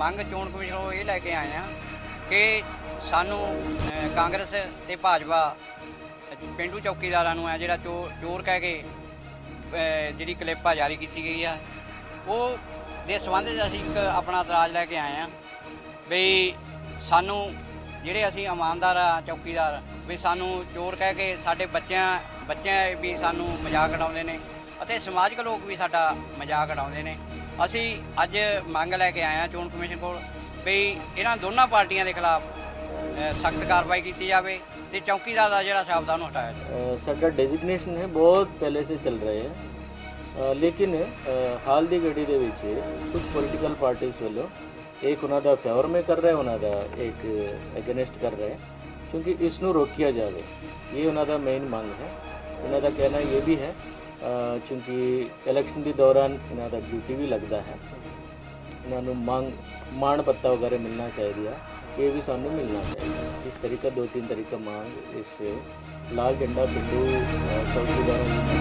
ਮੰਗ ਚੋਣ ਕਮਿਸ਼ਨ ਕੋਲੋਂ ਇਹ ਲੈ ਕੇ ਆਏ ਆ ਕਿ ਸਾਨੂੰ ਕਾਂਗਰਸ ਤੇ ਭਾਜਪਾ ਪਿੰਡੂ ਚੌਕੀਦਾਰਾਂ ਨੂੰ ਆ ਜਿਹੜਾ ਚੋ- ਚੋਰ ਕਹਿ ਕੇ ਅਹ, ਜਿਹੜੀ ਕਲਿੱਪਾ ਜਾਰੀ ਕੀਤੀ ਗਈ ਆ ਉਹ ਦੇ ਸੰਬੰਧ 'ਚ ਅਸੀਂ ਇੱਕ ਆਪਣਾ ਇਤਰਾਜ਼ ਲੈ ਕੇ ਆਏ ਆ ਵੀ ਸਾਨੂੰ ਜਿਹੜੇ ਅਸੀਂ ਇਮਾਨਦਾਰ ਆ ਚੌਕੀਦਾਰ ਵੀ ਸਾਨੂੰ ਚੋਰ ਕਹਿ ਕੇ ਸਾਡੇ ਬੱਚਿਆਂ ਬੱਚਿਆਂ ਵੀ ਸਾਨੂੰ ਮਜ਼ਾਕ ਉਡਾਉਂਦੇ ਨੇ ਅਤੇ ਸਮਾਜਿਕ ਲੋਕ ਵੀ ਸਾਡਾ ਮਜ਼ਾਕ ਉਡਾਉਂਦੇ ਨੇ। ਅਸੀਂ ਅੱਜ ਮੰਗ ਲੈ ਕੇ ਆਏ ਹਾਂ ਚੋਣ ਕਮਿਸ਼ਨ ਕੋਲ ਵੀ ਇਹਨਾਂ ਦੋਨਾਂ ਪਾਰਟੀਆਂ ਦੇ ਖਿਲਾਫ ਸਖਤ ਕਾਰਵਾਈ ਕੀਤੀ ਜਾਵੇ ਤੇ ਚੌਕੀਦਾਰ ਦਾ ਜਿਹੜਾ ਸ਼ਬਦ ਉਹਨੂੰ ਹਟਾਇਆ ਜਾਵੇ। ਸਾਡਾ ਡੈਜ਼ਿਗਨੇਸ਼ਨ ਹੈ, ਬਹੁਤ ਪਹਿਲੇ ਸੇ ਚੱਲ ਰਹੇ ਹੈ। ਲੇਕਿਨ ਹਾਲ ਦੀ ਘੜੀ ਦੇ ਵਿੱਚ ਕੁਝ ਪੋਲੀਟੀਕਲ ਪਾਰਟੀਆਂ ਵੱਲੋਂ ਇੱਕ ਉਹਨਾਂ ਦਾ ਫੇਵਰ ਮੇ ਕਰ ਰਹੇ, ਉਹਨਾਂ ਦਾ ਇੱਕ ਅਗੇਨਸਟ ਕਰ ਰਹੇ ਕਿਉਂਕਿ ਇਸ ਨੂੰ ਰੋਕਿਆ ਜਾਵੇ। ਇਹ ਉਹਨਾਂ ਦਾ ਮੇਨ ਮੰਗ ਹੈ। ਉਹਨਾਂ ਦਾ ਕਹਿਣਾ ਇਹ ਵੀ ਹੈ ਕਿਉਂਕਿ ਇਲੈਕਸ਼ਨ ਦੇ ਦੌਰਾਨ ਇਹਨਾਂ ਦਾ ਡਿਊਟੀ ਵੀ ਲੱਗਦਾ ਹੈ। ਇਹਨਾਂ ਨੂੰ ਮੰਗ, ਮਾਣ ਪੱਤਾ ਵਗੈਰਾ ਮਿਲਣਾ ਚਾਹੀਦਾ ਇਹ ਵੀ ਸਾਨੂੰ ਮਿਲਣਾ ਚਾਹੀਦਾ ਇਸ ਤਰੀਕਾ ਦੋ ਤਿੰਨ ਤਰੀਕਾ ਮੰਗ ਇਸ ਲਾਲ ਝੰਡਾ ਬਿੰਦੂ ਚੌਕੀਦਾਰਾਂ ਨੂੰ